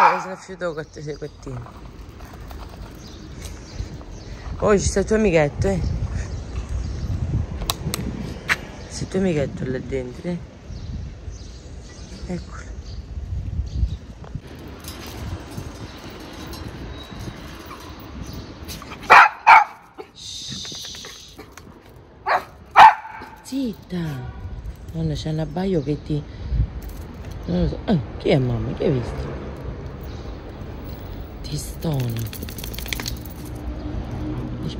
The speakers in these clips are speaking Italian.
Ah, se ne fiuto con te sequettino. Oh, ci sta il tuo amichetto, eh? C'è il tuo amichetto là dentro, eh? Eccolo. Zitta! Nonna, c'è un abbaio che ti... Non lo so. Eh, chi è mamma? Chi hai visto? Ti stona.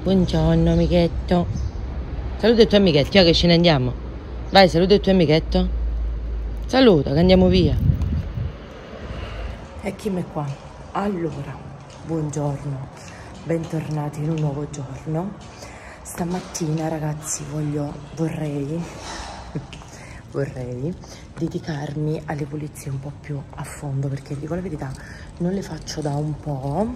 Buongiorno amichetto. Saluta il tuo amichetto, io che ce ne andiamo. Vai, saluta il tuo amichetto. Saluta, che andiamo via. Eccomi qua. Allora, buongiorno. Bentornati in un nuovo giorno. Stamattina, ragazzi, voglio, vorrei, vorrei dedicarmi alle pulizie un po' più a fondo perché dico la verità, non le faccio da un po'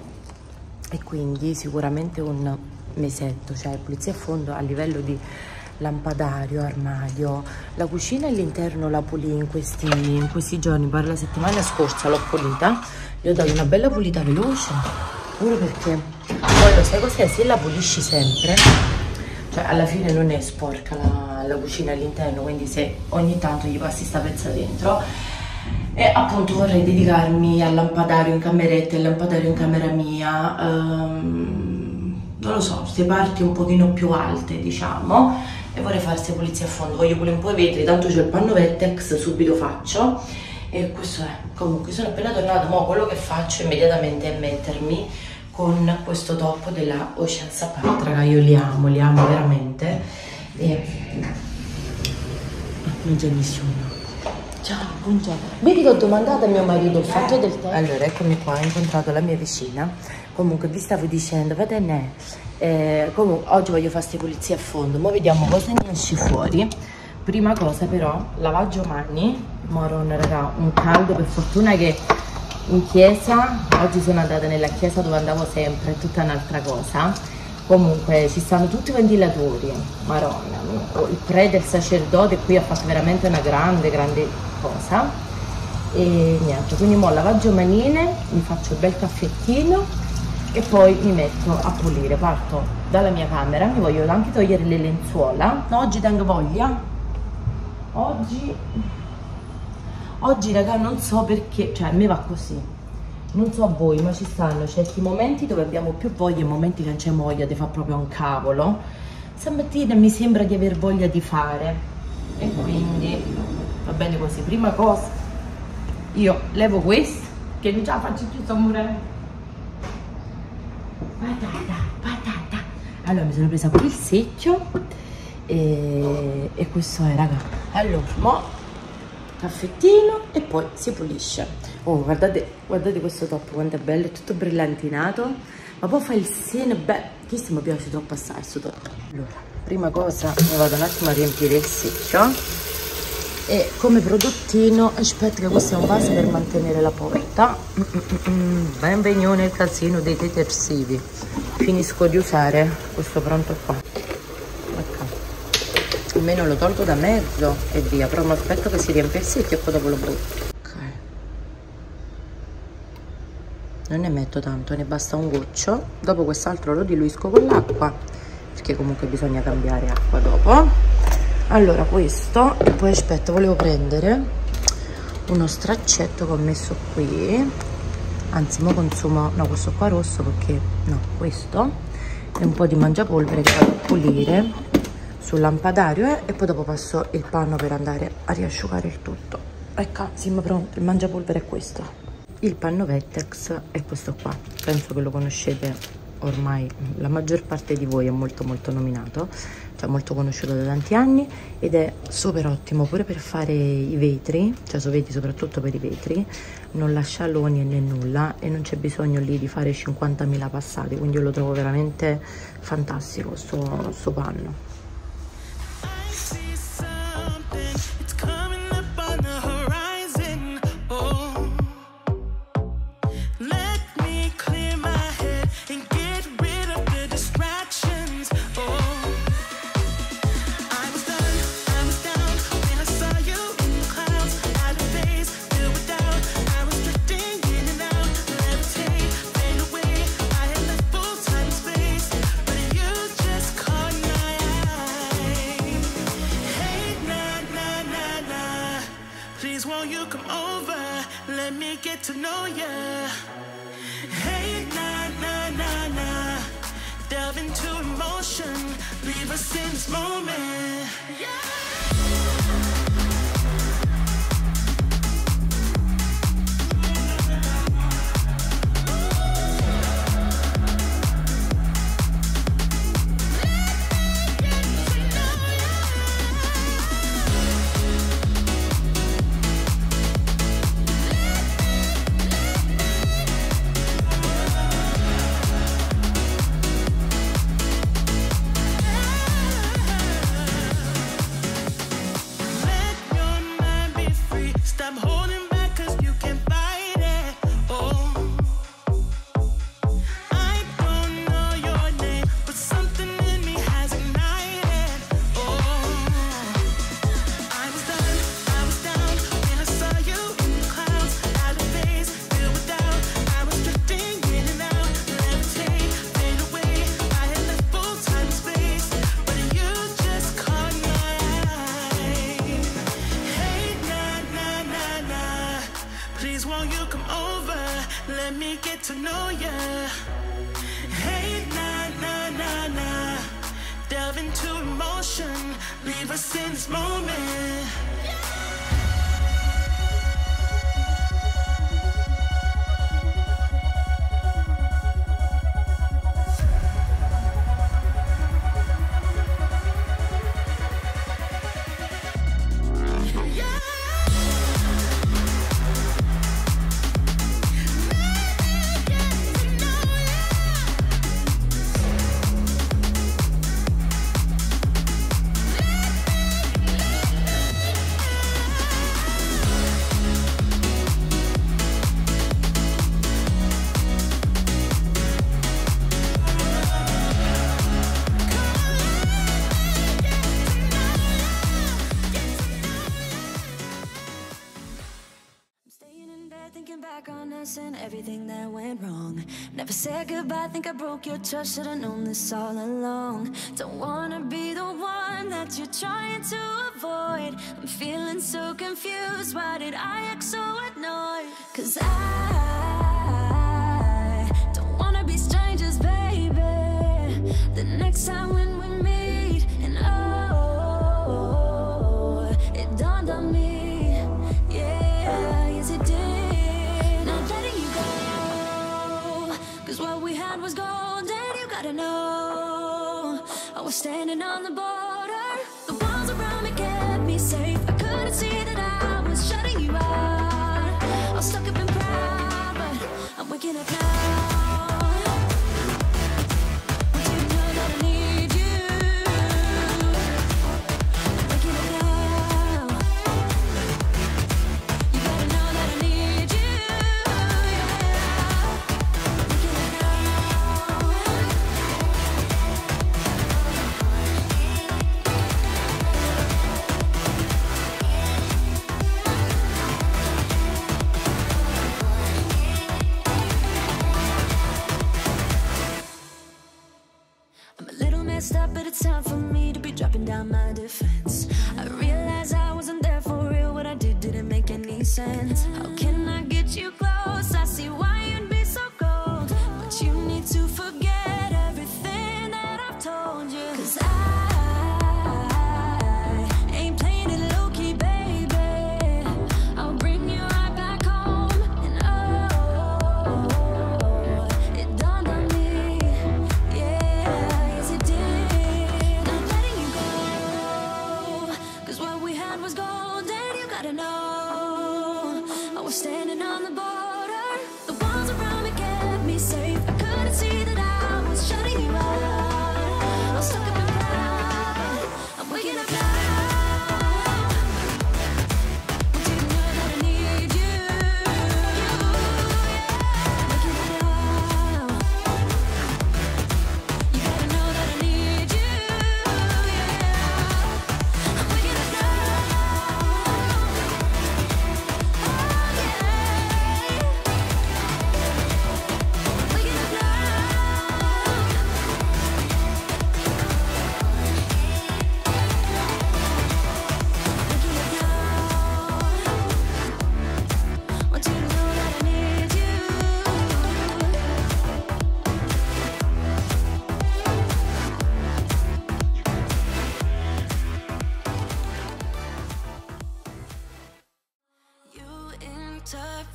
e quindi sicuramente un mesetto, cioè pulizia a fondo a livello di lampadario, armadio, la cucina e l'interno la pulì in questi, in questi giorni, pare la settimana scorsa l'ho pulita, gli ho dato una bella pulita veloce, pure perché poi lo sai cos'è, se la pulisci sempre, cioè alla fine non è sporca la, la cucina all'interno, quindi se ogni tanto gli passi sta pezza dentro, e appunto vorrei dedicarmi al lampadario in cameretta e al lampadario in camera mia, um, non lo so, queste parti un pochino più alte diciamo, e vorrei fare queste pulizie a fondo, voglio pulire un po' i vetri, tanto c'è il panno Vettex, subito faccio, e questo è, comunque sono appena tornata, ma quello che faccio immediatamente è mettermi con questo top della Ocean Sapat, raga io li amo, li amo veramente, e non c'è nessuno. Ciao, buongiorno. Vedi che ho domandato a mio marito il fatto del tè. Allora, eccomi qua, ho incontrato la mia vicina. Comunque, vi stavo dicendo, va bene, eh, comunque, oggi voglio fare queste pulizie a fondo. Ora vediamo cosa ne esce fuori. Prima cosa però, lavaggio mani. Moron, raga, un caldo, per fortuna che in chiesa, oggi sono andata nella chiesa dove andavo sempre, è tutta un'altra cosa comunque ci stanno tutti i ventilatori maronna il pre del sacerdote qui ha fatto veramente una grande grande cosa. E niente quindi mo lavaggio manine mi faccio un bel caffettino e poi mi metto a pulire. Parto dalla mia camera mi voglio anche togliere le lenzuola. No, oggi tengo voglia. Oggi oggi raga non so perché cioè a me va così non so a voi, ma ci stanno certi momenti dove abbiamo più voglia e momenti che non c'è voglia di fare proprio un cavolo. Stamattina mi sembra di aver voglia di fare e quindi va bene così. Prima cosa, io levo questo, che non ce la faccio più, sto morendo. Patata, patata. Allora mi sono presa qui il secchio e, e questo è, raga. Allora, mo caffettino e poi si pulisce oh guardate guardate questo top quanto è bello è tutto brillantinato. Ma poi fa il seno beh questo mi piace troppo assai questo top. Allora prima cosa mi vado un attimo a riempire il secchio. E come prodottino aspetta che questo è un vaso per mantenere la porta. Benvenuto nel casino dei detersivi. Finisco di usare questo pronto qua. Almeno lo tolgo da mezzo e via però mi aspetto che si riempia il secchio e poi dopo lo butto non ne metto tanto ne basta un goccio. Dopo quest'altro lo diluisco con l'acqua perché comunque bisogna cambiare acqua dopo. Allora questo poi aspetta volevo prendere uno straccetto che ho messo qui. Anzi mo consumo no questo qua rosso perché no questo. E un po' di mangiapolvere che vado a pulire sul lampadario eh, e poi dopo passo il panno per andare a riasciugare il tutto. Ecco siamo pronti il mangiapolvere è questo il panno Vettex è questo qua. Penso che lo conoscete ormai la maggior parte di voi è molto molto nominato cioè molto conosciuto da tanti anni ed è super ottimo pure per fare i vetri cioè so vedi soprattutto per i vetri. Non lascia aloni né nulla e non c'è bisogno lì di fare 50.000 passati quindi io lo trovo veramente fantastico sto, sto panno Please won't you come over? Let me get to know ya. Hey, na na na na, Delve into emotion. Leave us in this moment. Yeah. Please won't you come over? Let me get to know ya. Hey, na na na na, Delve into emotion. Leave us in this moment. broke your trust, should've known this all along Don't wanna be the one that you're trying to avoid I'm feeling so confused, why did I act so annoyed? Cause I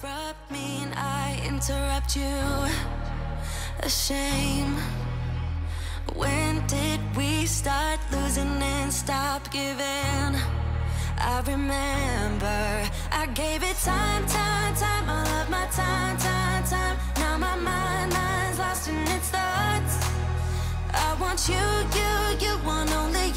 interrupt me and I interrupt you. A shame. When did we start losing and stop giving? I remember I gave it time, time, time, all of my time, time, time. Now my mind, mind's lost in its thoughts. I want you, you, you want only you.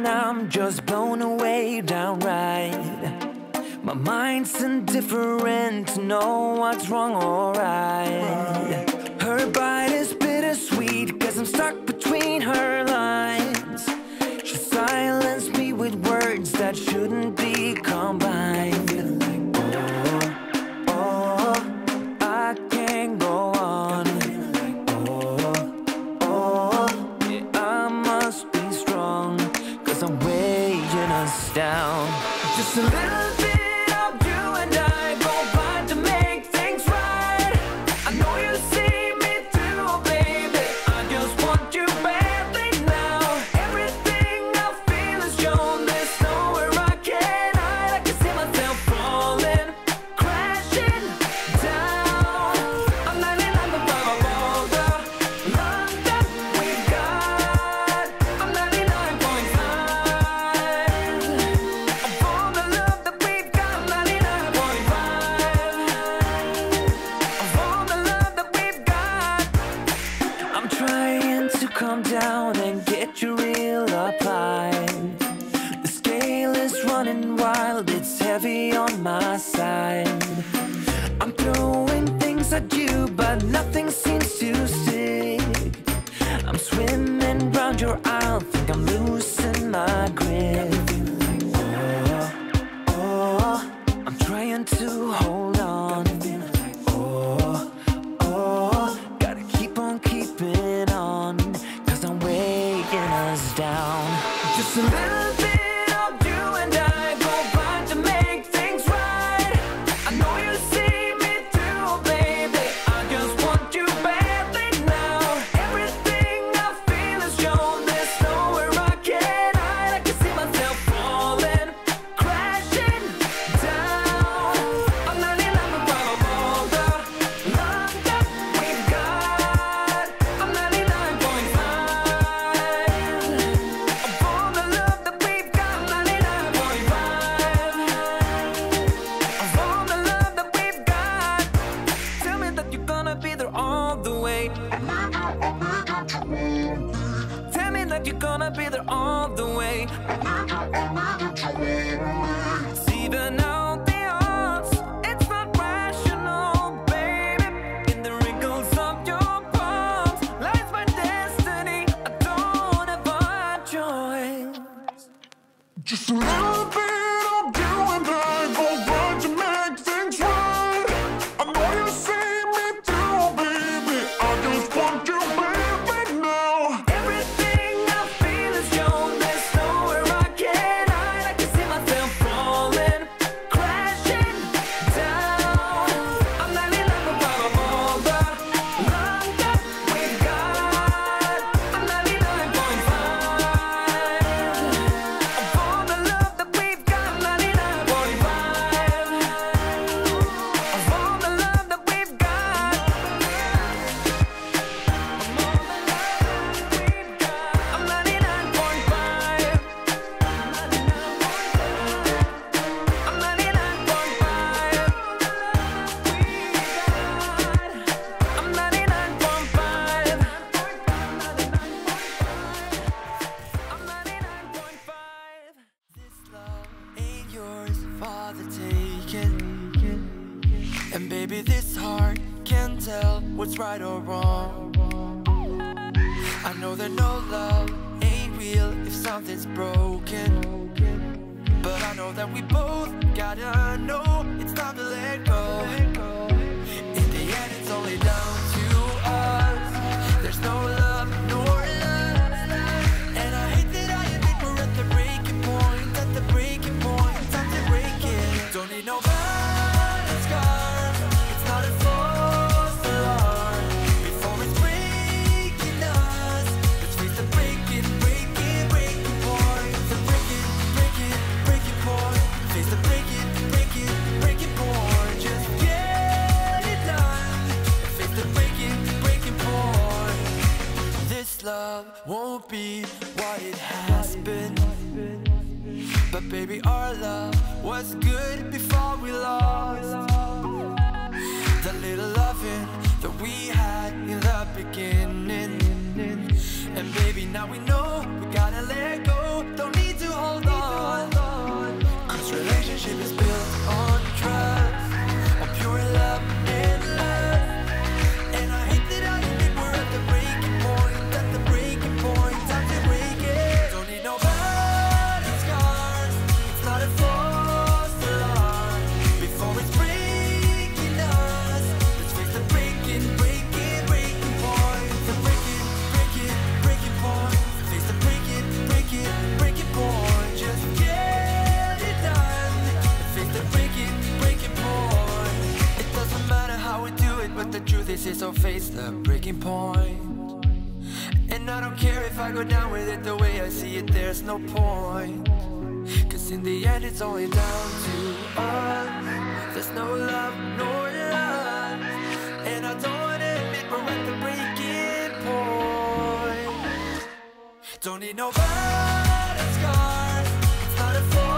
and I'm just blown away downright. My mind's indifferent to know what's wrong or right. I'm swimming round your aisle, think I'm losing my grip. Just a little bit. that we both gotta know it's time to let go. love won't be what it has been. But baby, our love was good before we lost. The little loving that we had in the beginning. And baby, now we know we gotta let go. Don't need to hold on. way down to us There's no love nor love And I don't admit we're at the breaking point. Don't need nobody's scars. It's not a fault